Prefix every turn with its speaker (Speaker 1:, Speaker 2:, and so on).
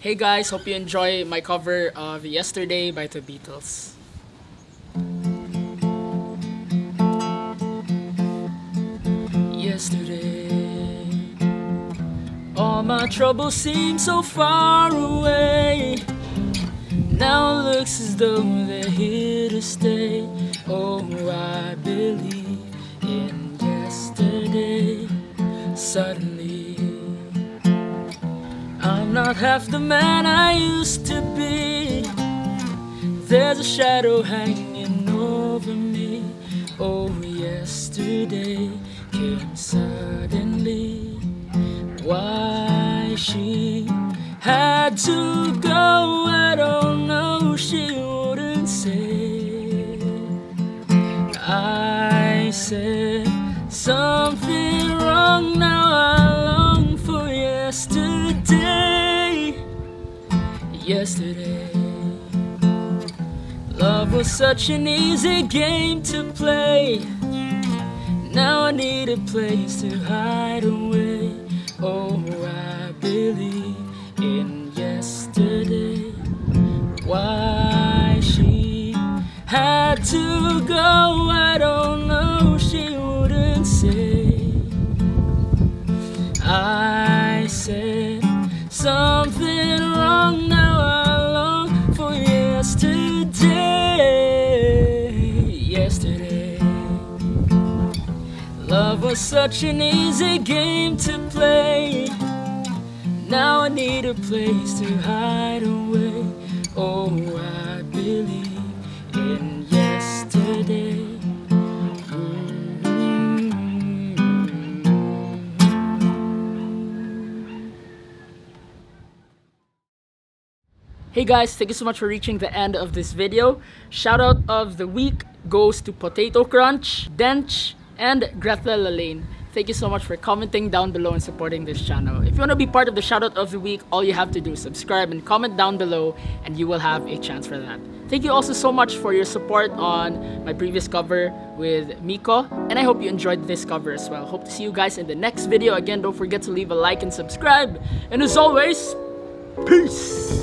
Speaker 1: Hey guys, hope you enjoy my cover of Yesterday by the Beatles. Yesterday, all my troubles seem so far away. Now it looks as though they're here to stay. Oh, I believe in yesterday. Suddenly, I'm not half the man I used to be. There's a shadow hanging over me. Oh, yesterday came suddenly. Why she had to go, I don't know. She wouldn't say. I said something Yesterday. Love was such an easy game to play. Now I need a place to hide away. Oh, I believe in yesterday. Why she had to go, I don't know. She wouldn't say. I said something wrong. Was such an easy game to play. Now I need a place to hide away. Oh, I believe in yesterday. Hey guys, thank you so much for reaching the end of this video. Shout out of the week goes to Potato Crunch, Dench, and Greta Lalaine. Thank you so much for commenting down below and supporting this channel. If you want to be part of the shout out of the week, all you have to do is subscribe and comment down below and you will have a chance for that. Thank you also so much for your support on my previous cover with Miko and I hope you enjoyed this cover as well. Hope to see you guys in the next video. Again, don't forget to leave a like and subscribe. And as always, peace!